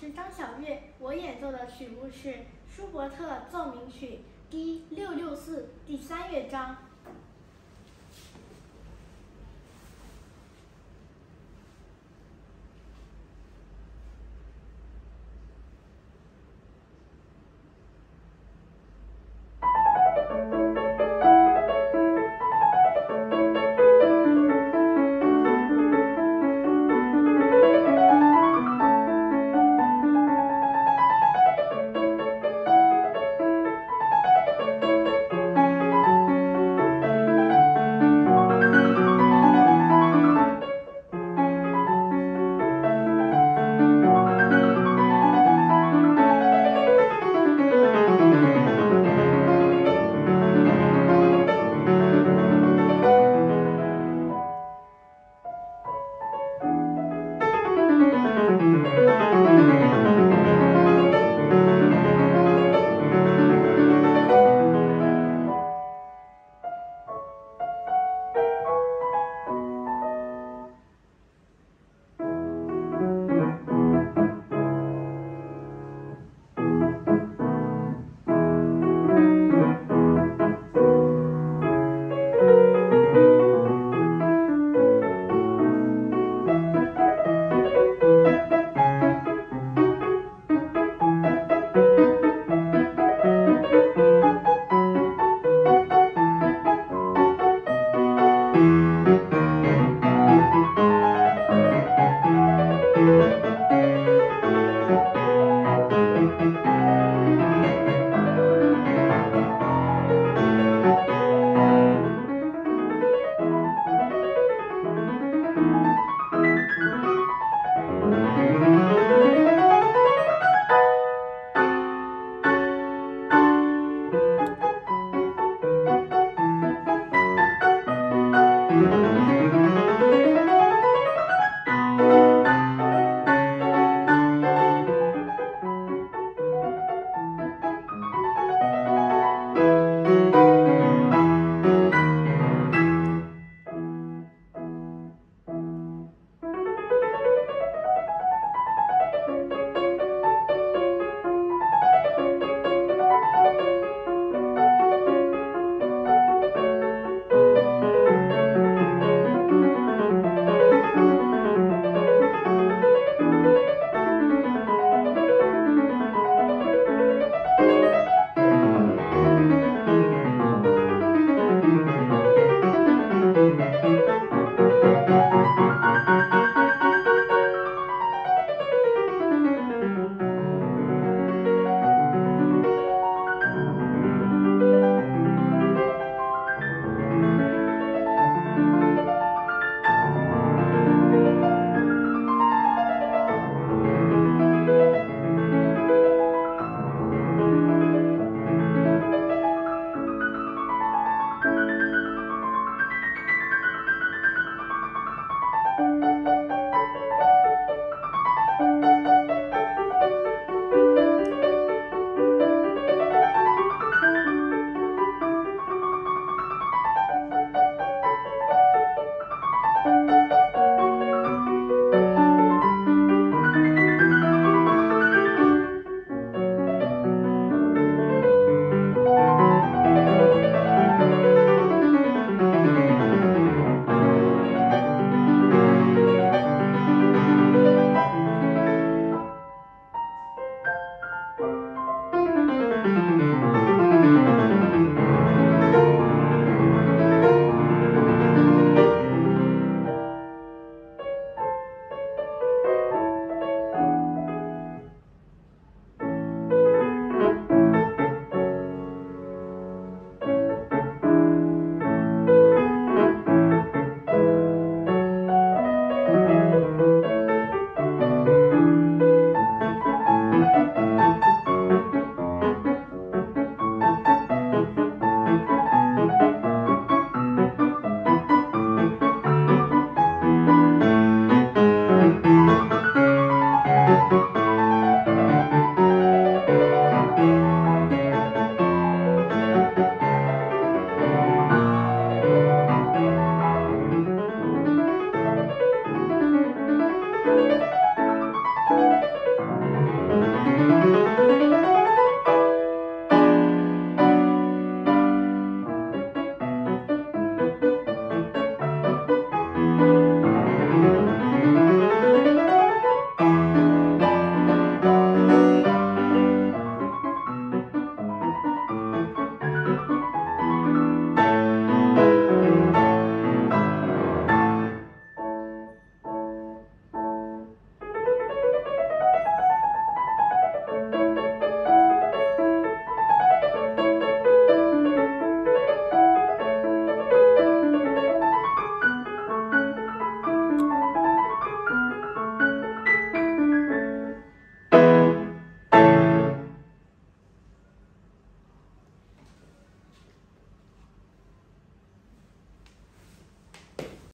是张小月，我演奏的曲目是舒伯特奏鸣曲第六六四第三乐章。